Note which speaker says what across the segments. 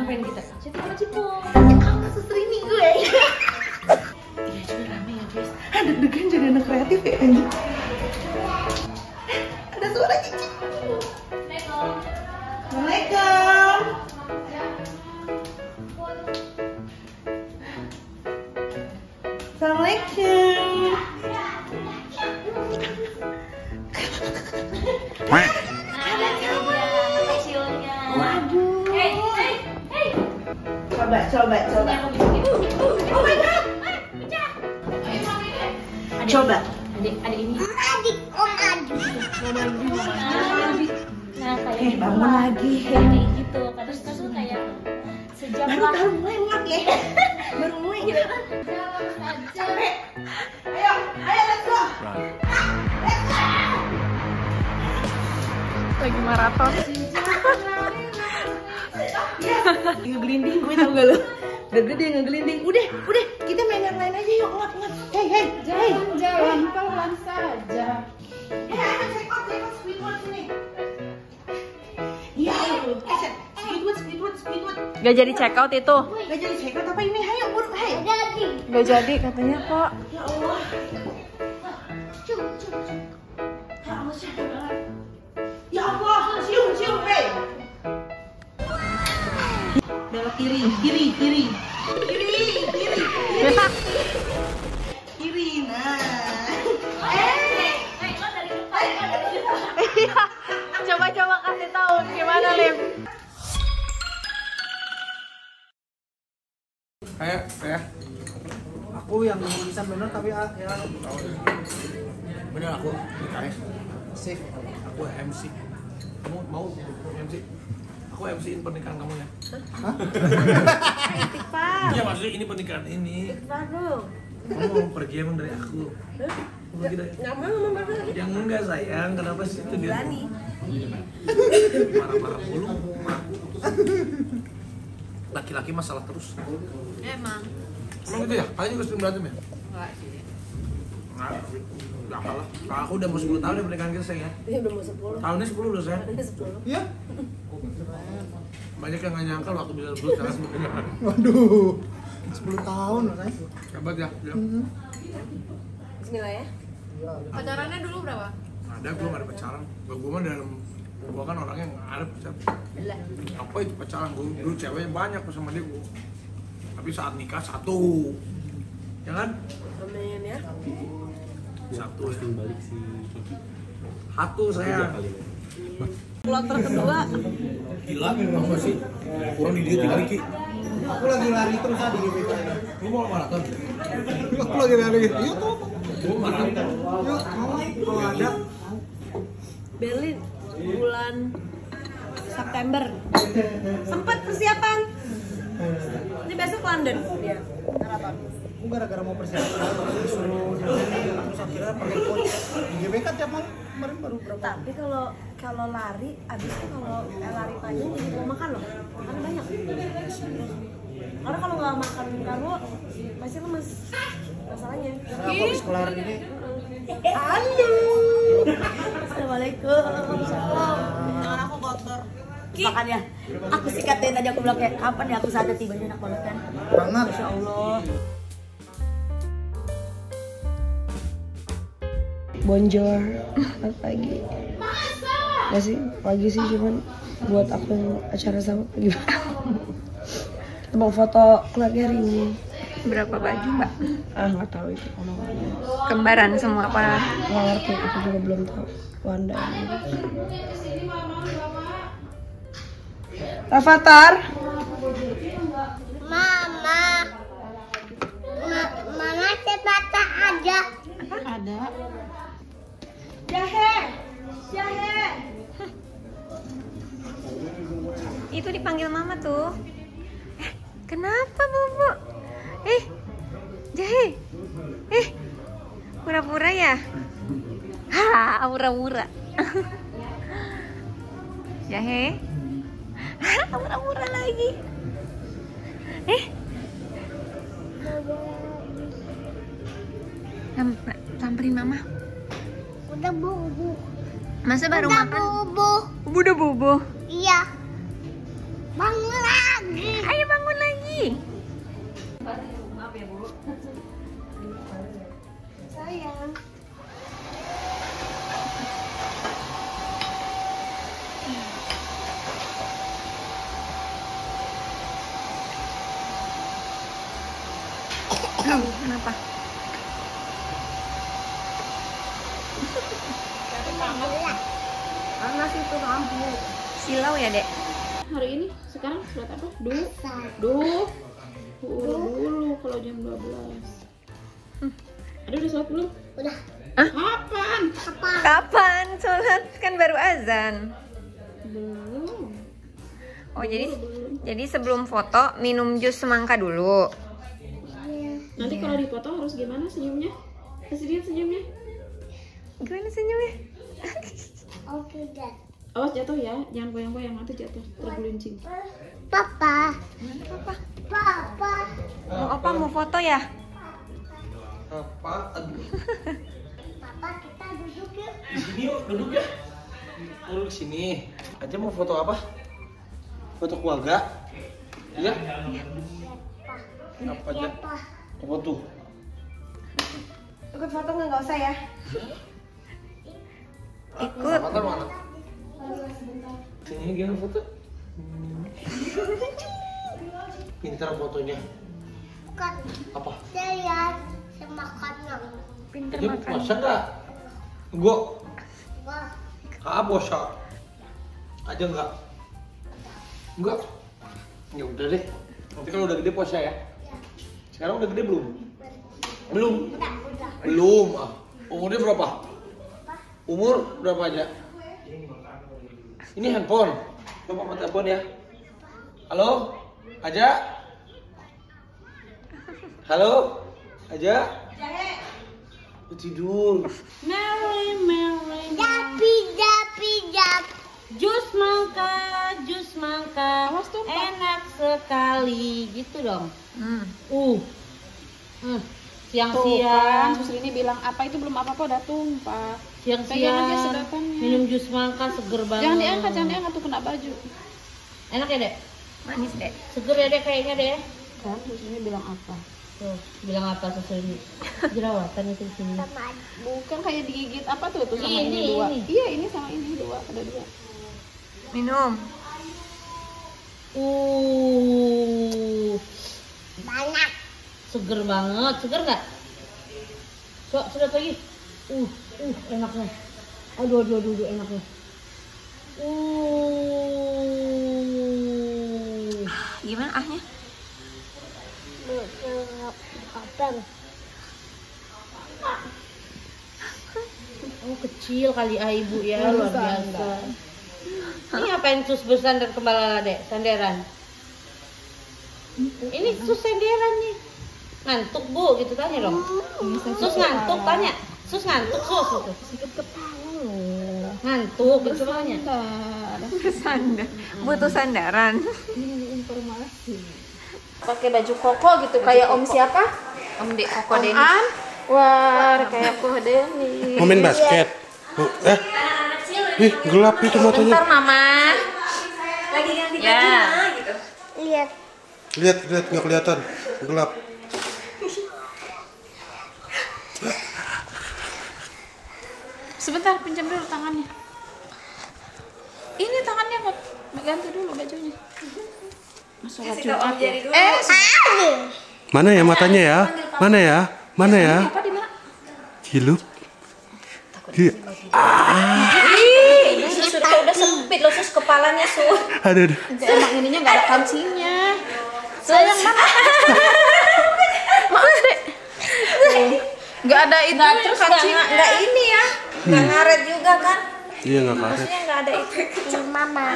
Speaker 1: Ngapain kita?
Speaker 2: Syuting sama Cipo.
Speaker 1: Kamu streaming gue. Iya, cuma rame ya, guys. Ah, deg-degan jadi anak kreatif ya,
Speaker 2: Adik,
Speaker 1: Coba.
Speaker 2: Adik, adik ini.
Speaker 3: Adik om adik.
Speaker 2: Nah, kayak
Speaker 1: Eh, bangun lagi.
Speaker 2: Kayak gitu. Terus terus tuh kayak sejam
Speaker 1: Baru
Speaker 2: lah.
Speaker 1: baru mulai muat ya. Baru mulai gitu kan. Capek. Ayo, ayo let's go.
Speaker 4: Lagi maraton.
Speaker 1: Ngegelinding gue tau gak lo? Udah gede ngegelinding. Udah, udah. Kita main yang lain aja yuk. Ngat, ngat. Hey, hey. hey.
Speaker 4: Jalan pelan saja.
Speaker 1: Eh, out, check out Squidward sini. Iya, ayo. Eh, set. Squidward, Squidward, Squidward.
Speaker 4: Gak jadi check out itu.
Speaker 1: Gak jadi check out apa ini? Ayo, buru. Hey.
Speaker 3: Jadi.
Speaker 4: Gak jadi katanya kok.
Speaker 1: Ya Allah.
Speaker 3: Cuk cuk cuk.
Speaker 1: Ya Allah. Ya Allah, cium, cium, hey. Belok kiri, kiri, kiri. Kiri, kiri, kiri. Kiri, nah.
Speaker 4: Iya. Coba-coba kasih tahu gimana Lim.
Speaker 5: Kayak, kayak.
Speaker 6: aku yang bisa bener tapi ah, ya
Speaker 5: Bener aku, kayak.
Speaker 6: safe
Speaker 5: Aku MC. Kamu mau MC? Aku MC-in pernikahan kamu ya. Iya maksudnya ini pernikahan ini. Kamu mau pergi emang dari aku. Kamu tidak? Nggak mau, Yang enggak sayang, kenapa sih itu dia? Marah-marah mulu. Laki-laki masalah terus.
Speaker 4: Emang.
Speaker 5: Emang gitu ya? Kalian juga sering berantem ya?
Speaker 4: Enggak sih.
Speaker 5: Nah, Gak kalah. Kalau aku udah mau 10 tahun ya pernikahan kita sayang ya.
Speaker 7: Iya udah mau 10
Speaker 5: Tahunnya 10 udah sayang.
Speaker 7: Ini 10
Speaker 6: ya
Speaker 5: Banyak yang gak nyangka waktu bisa 10 sekarang
Speaker 6: waduh 10 tahun loh saya
Speaker 5: Hebat ya. ya.
Speaker 7: Bismillah ya
Speaker 4: Pacarannya dulu berapa?
Speaker 5: Ada gue gak ada pacaran. Gue gue mah dalam gue kan orangnya gak ada pacaran.
Speaker 7: Lah
Speaker 5: Apa itu pacaran? Gue dulu ceweknya banyak pas sama dia gue. Tapi saat nikah satu. Ya kan?
Speaker 7: Amin ya
Speaker 5: Satu ya. Satu saya.
Speaker 4: Kloter kedua.
Speaker 5: Gila, apa sih? Kurang di dia tiga Ki.
Speaker 6: aku lagi lari terus tadi
Speaker 5: Lu mau maraton?
Speaker 6: aku lagi lari yuk tuh
Speaker 5: Gue maraton.
Speaker 6: yuk mau kalau ada
Speaker 7: Berlin bulan September Sempat persiapan Ini besok London Iya Maraton
Speaker 6: gara-gara mau persiapan disuruh terus akhirnya pakai coach di GBK tiap malam kemarin baru berapa
Speaker 7: Tapi kalau kalau lari, abisnya kalau eh, lari panjang jadi mau makan loh. Makan banyak. Karena kalau nggak makan karbo pasti lemes. Masalahnya.
Speaker 6: Aku habis kelar ini?
Speaker 7: Halo Assalamualaikum.
Speaker 1: Tangan aku kotor.
Speaker 7: Makanya aku sikat deh tadi aku bilang kayak kapan ya aku sadar enak banget kan?
Speaker 6: Banget.
Speaker 7: Masya Allah
Speaker 8: Bonjour, pagi. Gak sih, pagi sih cuman buat aku yang acara sama pagi. Kita mau foto keluarga hari ini.
Speaker 4: Berapa baju mbak?
Speaker 8: Ah nggak tahu itu omongannya.
Speaker 4: Kembaran semua apa?
Speaker 8: Nggak ngerti, aku juga belum tahu. Wanda ini. Rafathar,
Speaker 3: Mama. Ma mama sepatah ada.
Speaker 8: ada.
Speaker 4: Itu dipanggil mama tuh. Eh, kenapa Bobo? Eh, Jahe. Eh, pura-pura ya? Ha, pura-pura. Jahe. Ha, pura-pura lagi. Eh. Sam- samperin mama.
Speaker 3: Udah bubu.
Speaker 4: Masa baru
Speaker 3: Udah
Speaker 4: makan?
Speaker 3: bubu.
Speaker 4: Udah bobo.
Speaker 3: Iya. Bangun lagi.
Speaker 4: Ayo bangun lagi.
Speaker 3: Sayang.
Speaker 4: Kenapa?
Speaker 7: Panas itu lampu.
Speaker 4: Silau ya, Dek?
Speaker 7: Hari ini sekarang surat apa? Du. Du. Dulu dulu kalau jam 12. Ada udah sholat belum?
Speaker 3: Udah.
Speaker 7: Kapan?
Speaker 3: Apa?
Speaker 4: Kapan sholat? Kan baru azan.
Speaker 7: Belum.
Speaker 4: Oh, jadi jadi sebelum foto minum jus semangka dulu.
Speaker 7: Nanti kalau dipoto harus gimana senyumnya? Kasih lihat senyumnya.
Speaker 4: Gimana senyumnya?
Speaker 3: Oke, Dad.
Speaker 7: Awas jatuh ya, jangan goyang-goyang nanti jatuh tergelincing.
Speaker 3: Papa.
Speaker 4: Apa?
Speaker 3: Papa.
Speaker 4: Mau apa mau foto ya?
Speaker 5: Apa? Aduh.
Speaker 3: Papa kita duduk yuk.
Speaker 5: Di sini yuk, duduk ya. Duduk sini. Aja mau foto apa? Foto keluarga? Iya? Apa aja? Apa tuh?
Speaker 1: Ikut foto nggak nggak usah ya?
Speaker 4: Ikut.
Speaker 5: Sini gimana foto? Pintar fotonya.
Speaker 3: Bukan.
Speaker 5: Apa?
Speaker 3: Saya semakannya.
Speaker 4: Pinter
Speaker 5: Aja
Speaker 4: makan.
Speaker 5: puasa nggak? Gua
Speaker 3: Wah.
Speaker 5: Ah, puasa. Aja nggak? Enggak. Ya udah deh. Nanti kalau udah gede puasa ya. Sekarang udah gede belum? Belum. Belum. Ah. Umurnya berapa? Umur berapa aja? Ini handphone. Coba mati handphone ya. Halo? Aja? Halo? Aja? Oh, tidur.
Speaker 7: Mary, Mary.
Speaker 3: Japi, japi, jap.
Speaker 9: Jus mangga, jus mangga, enak sekali, gitu dong.
Speaker 4: Hmm.
Speaker 9: Uh, hmm.
Speaker 7: Tuh kan,
Speaker 9: siang-siang,
Speaker 7: Suster ini bilang apa itu belum apa-apa udah tumpah.
Speaker 9: Siang-siang,
Speaker 7: sedotannya.
Speaker 9: minum jus mangga seger banget.
Speaker 7: Jangan diangkat, jangan diangkat tuh kena baju.
Speaker 9: Enak ya dek?
Speaker 4: Manis, Dek.
Speaker 9: Seger ya dek kayaknya dek.
Speaker 7: Kan suster ini bilang apa?
Speaker 9: Tuh, bilang apa suster ini? Jerawatan itu di sini.
Speaker 3: Sama
Speaker 7: Bukan kayak digigit apa tuh tuh sama
Speaker 9: Ini,
Speaker 7: ini, dua.
Speaker 9: ini.
Speaker 7: Iya ini sama ini dua ada dua.
Speaker 4: Minum.
Speaker 9: Uh,
Speaker 3: banyak.
Speaker 9: Seger banget, seger nggak? Coba sedot lagi. Uh, uh, enaknya. Aduh, aduh, aduh, aduh enaknya. Uh.
Speaker 4: Gimana ahnya?
Speaker 9: Oh kecil kali ah ibu ya luar biasa. Ini ngapain sus bersandar kembali dek sandaran? Ini sus sandaran nih. Ngantuk bu gitu tanya dong. Sus ngantuk tanya. Sus ngantuk sus gitu.
Speaker 7: Sakit kepala loh.
Speaker 9: Ngantuk gitu tanya.
Speaker 4: Sandar. Butuh sandaran.
Speaker 7: Ini informasi.
Speaker 4: Pakai baju koko gitu kayak Om siapa? Om Dek Koko Deni.
Speaker 7: An? Wah, kayak aku Deni.
Speaker 6: Mau main basket? Oh, eh? Ih, gelap itu matanya.
Speaker 4: Bentar Mama. Lagi ganti baju
Speaker 7: Ya.
Speaker 4: Ma, gitu.
Speaker 3: Lihat.
Speaker 6: Lihat, lihat nggak kelihatan. Gelap.
Speaker 7: Sebentar, pinjam dulu tangannya. Ini tangannya kok. Ganti dulu bajunya.
Speaker 4: Om Jerry dulu.
Speaker 7: Eh,
Speaker 6: Mana ya matanya ya? Mana ya? Mana ya?
Speaker 7: di?
Speaker 6: Hilup.
Speaker 4: Ih, sus udah sempit loh sus kepalanya sus.
Speaker 6: Aduh, aduh.
Speaker 7: Emang ininya nggak ada kancinya. Sayang mana? Maaf dek. Nggak ada itu
Speaker 4: terus nggak ini ya. Nggak ngaret juga kan?
Speaker 6: Iya nggak karet.
Speaker 4: Maksudnya nggak ada itu.
Speaker 3: Mama.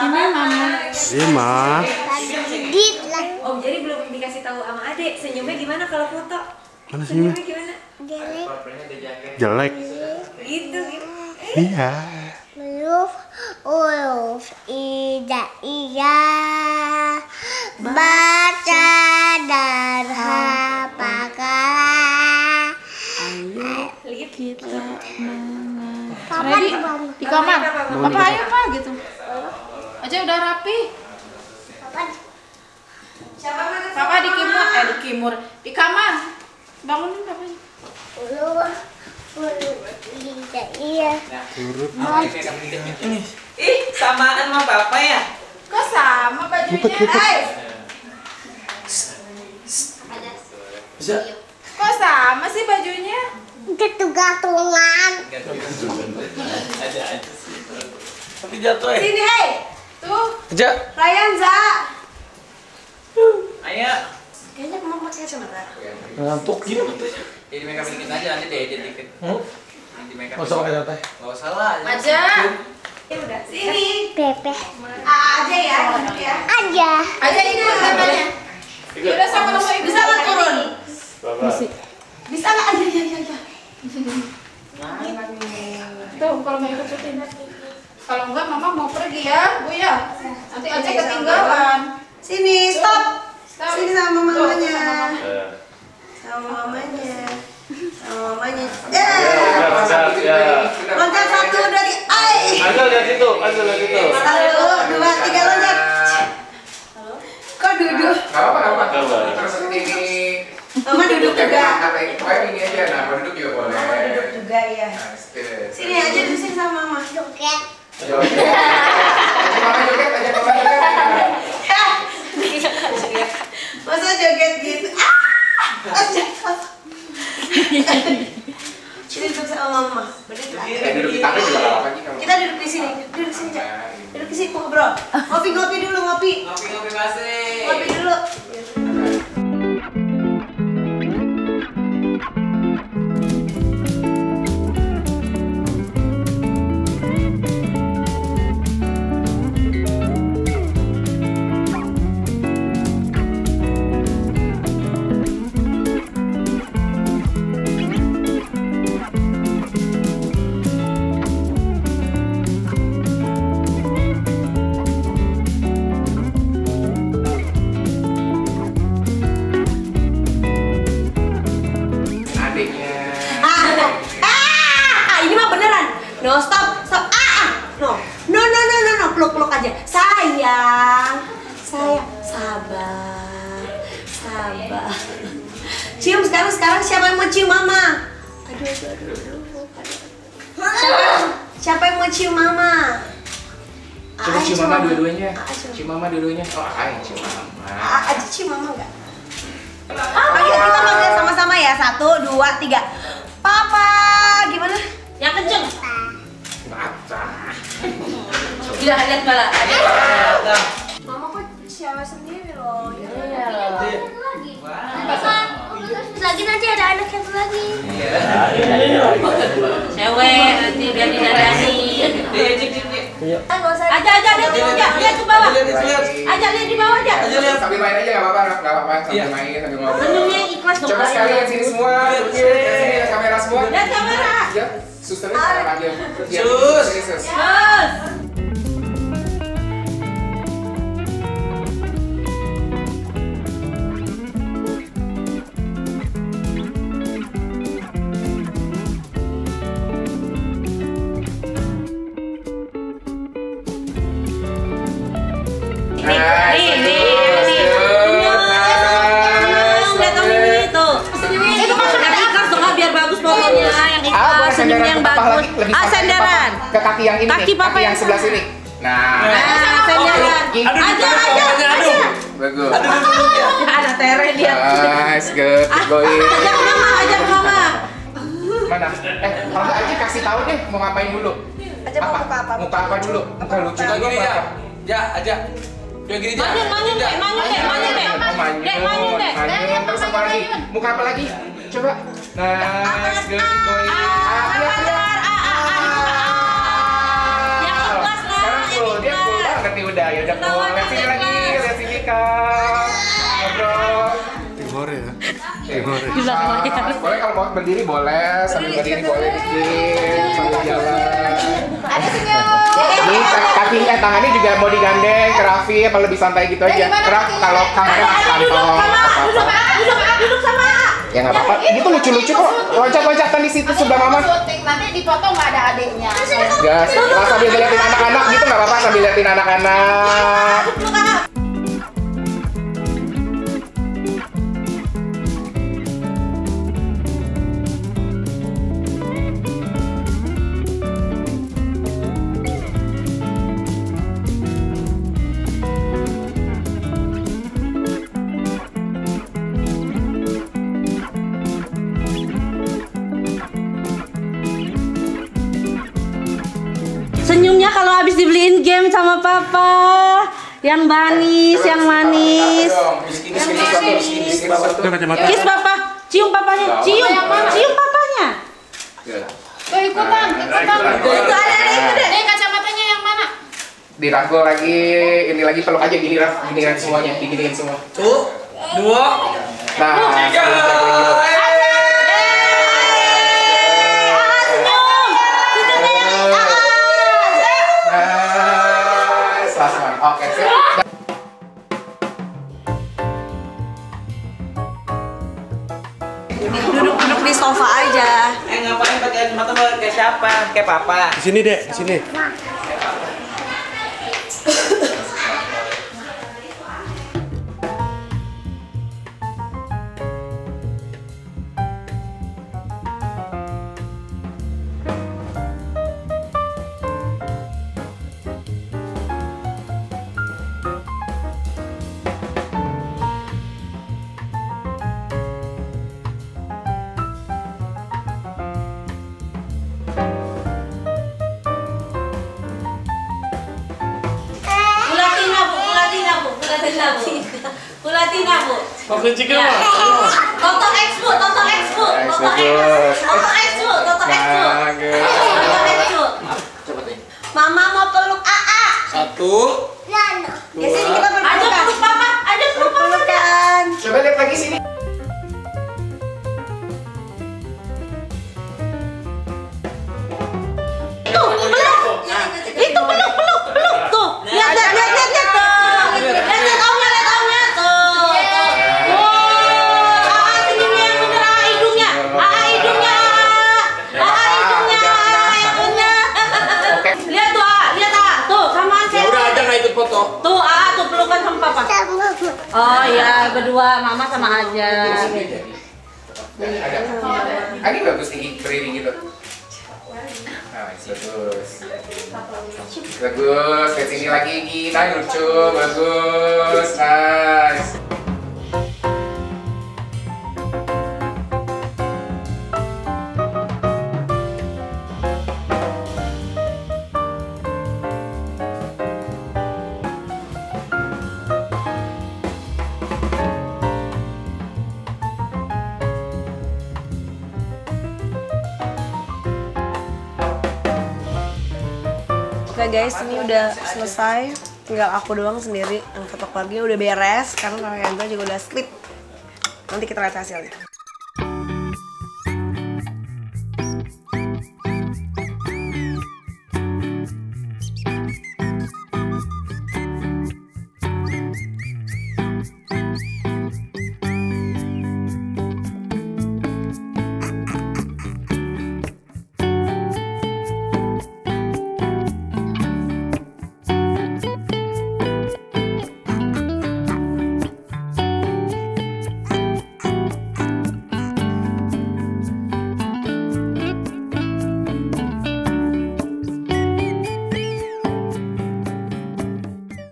Speaker 7: Ini mama.
Speaker 6: Iya mah.
Speaker 3: Tadi gigit lah.
Speaker 4: Om jadi belum dikasih tahu sama Adek senyumnya gimana kalau foto?
Speaker 6: Mana senyumnya?
Speaker 4: Senyumnya gimana?
Speaker 3: Jadi
Speaker 6: Jelek.
Speaker 4: Gitu gitu.
Speaker 6: Iya.
Speaker 3: Huruf huruf ida iya baca
Speaker 7: kamar. Papa ayo pak gitu. Aja udah rapi.
Speaker 3: Papa
Speaker 7: Papa di kimur, eh di kimur, di kamar. Bangunin papa.
Speaker 3: Iya.
Speaker 10: Ih, samaan sama papa ya?
Speaker 7: Kok sama bajunya? Hai.
Speaker 5: Bisa?
Speaker 7: Kok sama sih bajunya?
Speaker 3: Ketugatungan.
Speaker 5: Tapi jatuh ya?
Speaker 7: Sini, hei. Tuh,
Speaker 5: Aja.
Speaker 7: Ryan, Za.
Speaker 5: Ayo.
Speaker 1: Kayaknya mama pakai kacamata.
Speaker 5: Ngantuk gini matanya.
Speaker 11: Jadi make up dikit aja nanti deh edit dikit.
Speaker 5: Hmm?
Speaker 11: Nanti make up.
Speaker 5: Nggak usah pakai santai.
Speaker 11: Nggak usah lah.
Speaker 7: Aja. Ya udah, sini.
Speaker 3: Pepe.
Speaker 7: Aja ya, duduk ya.
Speaker 3: Aja.
Speaker 7: Aja ikut katanya. Ya udah sama sama ibu bisa nggak turun? Bisa nggak aja ya ya ya. Tuh kalau mau ikut syuting. Kalau enggak mama mau pergi ya, Bu ya. Nanti aja ketinggalan.
Speaker 1: Sini, stop.
Speaker 7: Stop.
Speaker 1: Sini sama mamanya.
Speaker 7: sama mama.
Speaker 1: Sama mamanya. Sama mamanya.
Speaker 5: Ya, loncat, ya.
Speaker 1: Satu dari ai.
Speaker 5: Angel lihat situ, Angel lihat situ.
Speaker 1: Satu, dua, tiga loncat. Kok duduk?
Speaker 11: Gak apa-apa, Terus ini.
Speaker 1: Mama duduk juga.
Speaker 11: Ini aja, nah duduk juga boleh.
Speaker 1: Mama duduk juga ya. Sini aja duduk sini sama mama.
Speaker 3: Joget.
Speaker 11: Joget. Joget.
Speaker 1: Masa joget gitu? Ah! Sini duduk sama mama. Berdiri.
Speaker 11: Eh,
Speaker 1: Kita duduk di sini. Duduk sini.
Speaker 11: Nah, ini.
Speaker 1: Duduk di sini ngobrol. Ngopi-ngopi dulu, ngopi.
Speaker 11: Ngopi-ngopi masih.
Speaker 1: Ngopi dulu. Mama
Speaker 11: dua-duanya. Oh, ah, cium mama.
Speaker 1: Ah, aja cium mama enggak? Panggil kita panggil sama-sama ya. Satu, dua, tiga. Papa, gimana?
Speaker 9: Yang kenceng.
Speaker 11: Baca.
Speaker 9: Iya, lihat bala.
Speaker 1: Mama kok cewek sendiri loh.
Speaker 3: Lagi nanti ada anak yang lagi.
Speaker 9: Cewek nanti biar didadani.
Speaker 1: Ah, nggak usah.
Speaker 9: Aja aja lihat di bawah, lihat di bawah.
Speaker 5: Lihat, lihat.
Speaker 9: Aja lihat di bawah aja.
Speaker 11: Sambil main aja gak apa-apa, gak apa-apa. Sambil
Speaker 5: Iya.
Speaker 11: main, sambil ngobrol.
Speaker 9: Senyumnya ikhlas dong.
Speaker 11: Coba sekalian sini semua. Sini kamera semua.
Speaker 9: Lihat kamera.
Speaker 11: Ya, susternya sekarang panggil. Ya,
Speaker 5: Sus.
Speaker 11: sini, sus. Lebih
Speaker 9: Ah,
Speaker 11: ke kaki yang ini
Speaker 9: Kaki papa
Speaker 11: kaki yang
Speaker 9: yang
Speaker 11: sebelah sini. Nah,
Speaker 9: Ah, senderan.
Speaker 5: Aduh,
Speaker 9: Aja,
Speaker 5: aduh,
Speaker 9: aja,
Speaker 5: aduh, aduh.
Speaker 11: bagus.
Speaker 5: Aduh, aduh, aduh, ya.
Speaker 9: Ada tere dia.
Speaker 11: Nice, good,
Speaker 9: Ah,
Speaker 11: going.
Speaker 9: Ajak mama, ajak mama.
Speaker 11: Mana? Eh, kalau aja kasih tahu deh mau ngapain dulu.
Speaker 1: Aja mau muka apa?
Speaker 11: Muka apa dulu? Muka lucu
Speaker 5: gini
Speaker 11: apa?
Speaker 5: ya. Ya, aja. Coba gini aja.
Speaker 9: Manyun, manyun, dek, manyun, dek, manyun, dek.
Speaker 11: Manyun,
Speaker 9: manyun, dek.
Speaker 11: manyun. Terus apa lagi? Muka apa lagi? Coba. Nice, good, going. Ah, nih udah. Ya udah full. Lihat sini lagi, sini kak. Ngobrol.
Speaker 6: Timur ya.
Speaker 9: Gila,
Speaker 11: Nah, boleh kalau mau berdiri boleh, sambil berdiri boleh dikit, sambil jalan. Ini ka- kaki eh tangannya juga mau digandeng ke Raffi apa lebih santai gitu aja. Kerap kalau kamera mas
Speaker 1: Duduk sama, duduk, duduk sama.
Speaker 11: Ya nggak apa-apa. Itu lucu-lucu kok. Loncat-loncatan di situ sebelah mama.
Speaker 7: Nanti di foto nggak ada adiknya.
Speaker 11: Gas, nah, sambil ngeliatin anak-anak gitu nggak apa-apa sambil ngeliatin anak-anak.
Speaker 1: Dibeliin game sama papa. Yang manis, yang manis. Kiss papa. Cium papanya. Cium. Cium papanya.
Speaker 7: Tuh ikutan, ikutan.
Speaker 1: Itu ada ada itu deh.
Speaker 7: Eh kacamatanya yang mana?
Speaker 11: Dirangkul lagi, ini lagi peluk aja gini Raf, giniin semuanya, diginiin semua.
Speaker 9: Tuh, dua,
Speaker 11: Nah, tiga.
Speaker 9: Kayak papa.
Speaker 6: Di sini dek, di sini.
Speaker 1: Pulatina bu.
Speaker 9: Chicken
Speaker 1: Ya.
Speaker 9: mah.
Speaker 1: Toto X bu, Toto X bu, Toto X.
Speaker 11: bagus.
Speaker 1: Toto X bu, Toto X bu. Toto X bu. Mama mau peluk AA.
Speaker 9: Satu,
Speaker 1: Oh iya, berdua mama sama aja.
Speaker 11: Ini bagus tinggi berdiri gitu. Nice, bagus. Bagus, ke sini lagi kita lucu, bagus,
Speaker 8: guys, ini udah selesai. Tinggal aku doang sendiri. Yang foto udah beres. Karena Marianto juga udah sleep. Nanti kita lihat hasilnya.